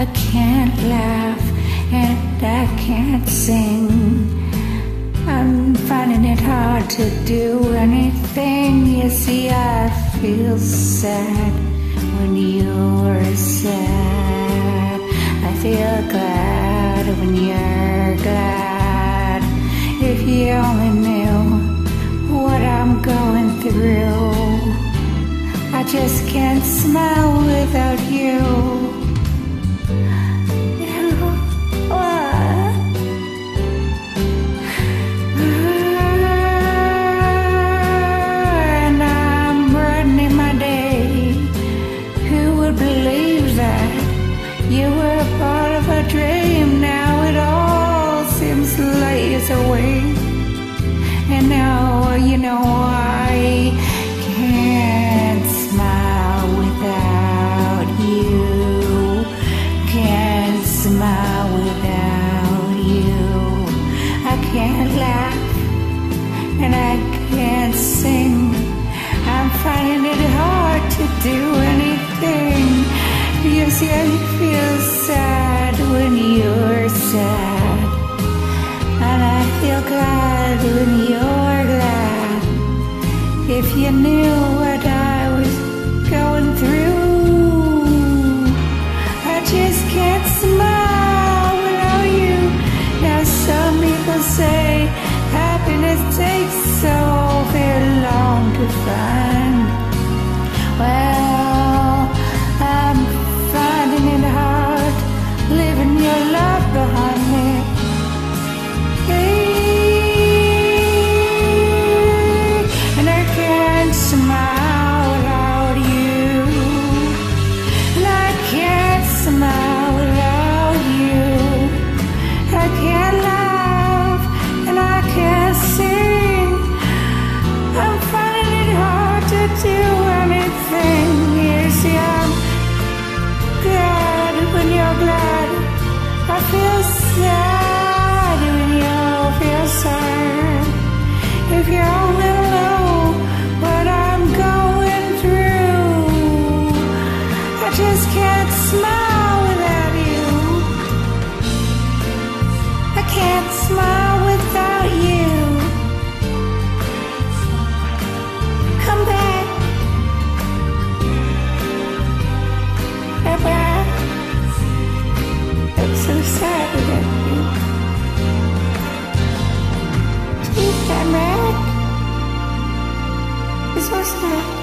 I can't laugh and I can't sing. I'm finding it hard to do anything. You see, I feel sad when you're sad. I feel glad when you're glad. If you only knew what I'm going through, I just can't smile without you. You were part of a dream? Now it all seems like it's away. And now you know I can't smile without you. Can't smile without you. I can't laugh and I can't sing. I'm finding it hard If you knew what I was going through, so sad.